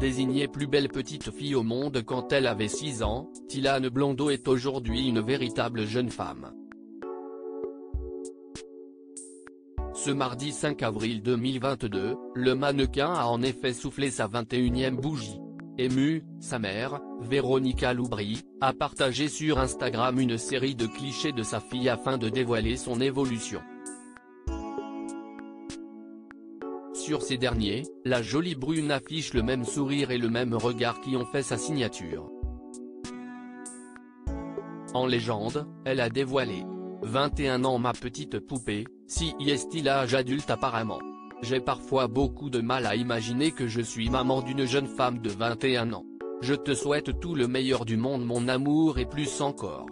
Désignée plus belle petite fille au monde quand elle avait 6 ans, Tilane Blondeau est aujourd'hui une véritable jeune femme. Ce mardi 5 avril 2022, le mannequin a en effet soufflé sa 21e bougie. Émue, sa mère, Véronica Loubry, a partagé sur Instagram une série de clichés de sa fille afin de dévoiler son évolution. Sur ces derniers, la jolie brune affiche le même sourire et le même regard qui ont fait sa signature. En légende, elle a dévoilé. 21 ans ma petite poupée, si est l'âge adulte apparemment. J'ai parfois beaucoup de mal à imaginer que je suis maman d'une jeune femme de 21 ans. Je te souhaite tout le meilleur du monde mon amour et plus encore.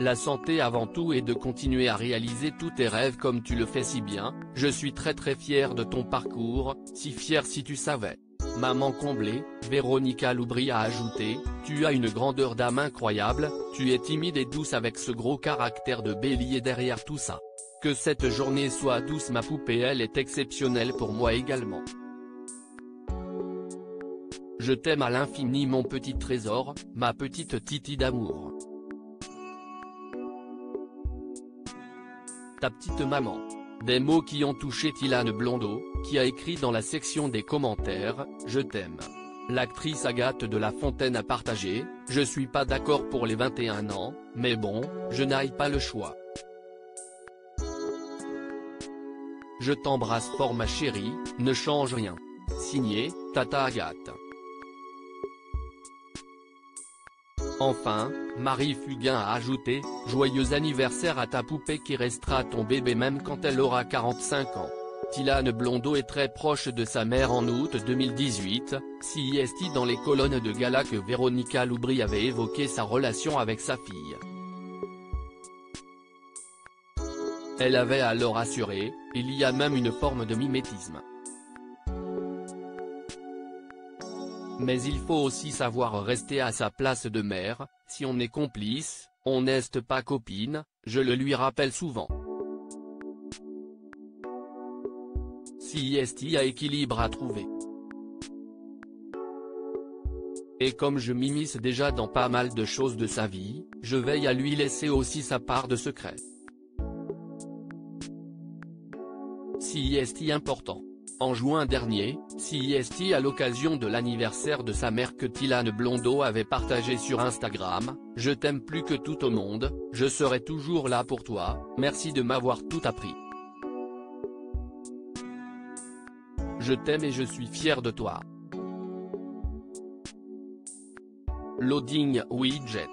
La santé avant tout et de continuer à réaliser tous tes rêves comme tu le fais si bien, je suis très très fier de ton parcours, si fier si tu savais. Maman comblée, Véronica Loubry a ajouté, tu as une grandeur d'âme incroyable, tu es timide et douce avec ce gros caractère de bélier derrière tout ça. Que cette journée soit douce ma poupée elle est exceptionnelle pour moi également. Je t'aime à l'infini mon petit trésor, ma petite Titi d'amour. Petite maman. Des mots qui ont touché Tilane Blondeau, qui a écrit dans la section des commentaires, Je t'aime. L'actrice Agathe de la Fontaine a partagé, Je suis pas d'accord pour les 21 ans, mais bon, je n'aille pas le choix. Je t'embrasse fort ma chérie, ne change rien. Signé, Tata Agathe. Enfin, Marie Fugain a ajouté, Joyeux anniversaire à ta poupée qui restera ton bébé même quand elle aura 45 ans. Tilane Blondeau est très proche de sa mère en août 2018, CIST dans les colonnes de gala que Véronica Loubry avait évoqué sa relation avec sa fille. Elle avait alors assuré, il y a même une forme de mimétisme. Mais il faut aussi savoir rester à sa place de mère, si on est complice, on n'est pas copine, je le lui rappelle souvent. Si y a équilibre à trouver? Et comme je m'immisce déjà dans pas mal de choses de sa vie, je veille à lui laisser aussi sa part de secret. CIST important? En juin dernier, CIST à l'occasion de l'anniversaire de sa mère que Tilane Blondeau avait partagé sur Instagram, « Je t'aime plus que tout au monde, je serai toujours là pour toi, merci de m'avoir tout appris. Je t'aime et je suis fier de toi. Loading Widget